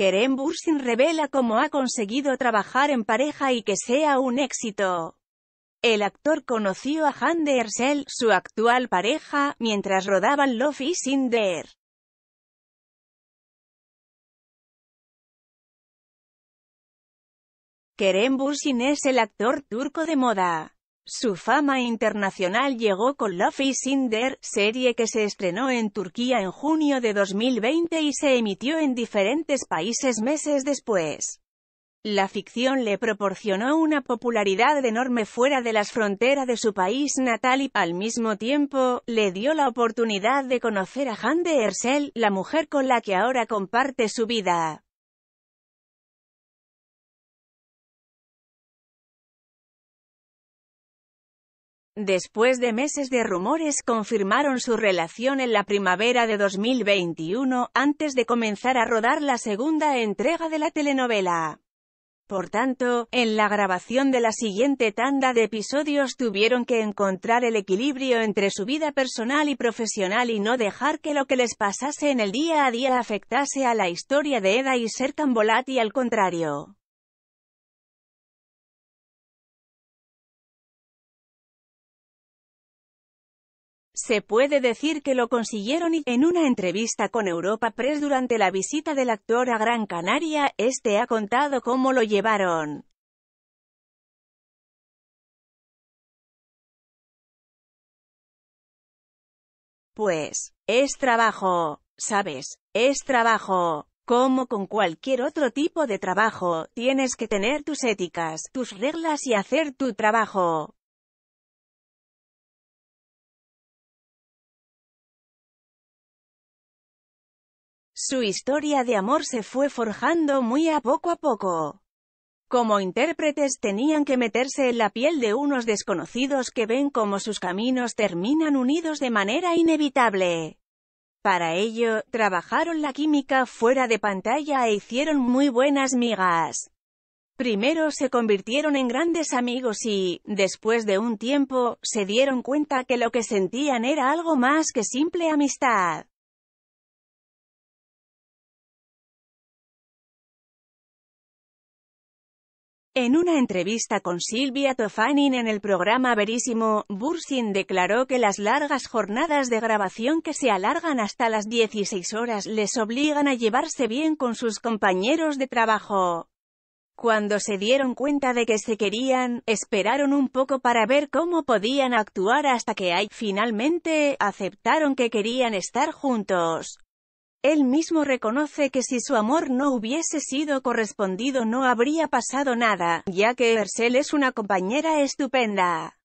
Kerem Bursin revela cómo ha conseguido trabajar en pareja y que sea un éxito. El actor conoció a Hande Ersel, su actual pareja, mientras rodaban Love is in. Kerem Bursin es el actor turco de moda. Su fama internacional llegó con Love is in serie que se estrenó en Turquía en junio de 2020 y se emitió en diferentes países meses después. La ficción le proporcionó una popularidad enorme fuera de las fronteras de su país natal y, al mismo tiempo, le dio la oportunidad de conocer a Hande Ersel, la mujer con la que ahora comparte su vida. Después de meses de rumores confirmaron su relación en la primavera de 2021, antes de comenzar a rodar la segunda entrega de la telenovela. Por tanto, en la grabación de la siguiente tanda de episodios tuvieron que encontrar el equilibrio entre su vida personal y profesional y no dejar que lo que les pasase en el día a día afectase a la historia de Eda y Serkan Volati al contrario. Se puede decir que lo consiguieron y, en una entrevista con Europa Press durante la visita del actor a Gran Canaria, este ha contado cómo lo llevaron. Pues, es trabajo, ¿sabes? Es trabajo. Como con cualquier otro tipo de trabajo, tienes que tener tus éticas, tus reglas y hacer tu trabajo. Su historia de amor se fue forjando muy a poco a poco. Como intérpretes tenían que meterse en la piel de unos desconocidos que ven cómo sus caminos terminan unidos de manera inevitable. Para ello, trabajaron la química fuera de pantalla e hicieron muy buenas migas. Primero se convirtieron en grandes amigos y, después de un tiempo, se dieron cuenta que lo que sentían era algo más que simple amistad. En una entrevista con Silvia Tofanin en el programa Verísimo, Bursin declaró que las largas jornadas de grabación que se alargan hasta las 16 horas les obligan a llevarse bien con sus compañeros de trabajo. Cuando se dieron cuenta de que se querían, esperaron un poco para ver cómo podían actuar hasta que finalmente, aceptaron que querían estar juntos. Él mismo reconoce que si su amor no hubiese sido correspondido no habría pasado nada, ya que Ersel es una compañera estupenda.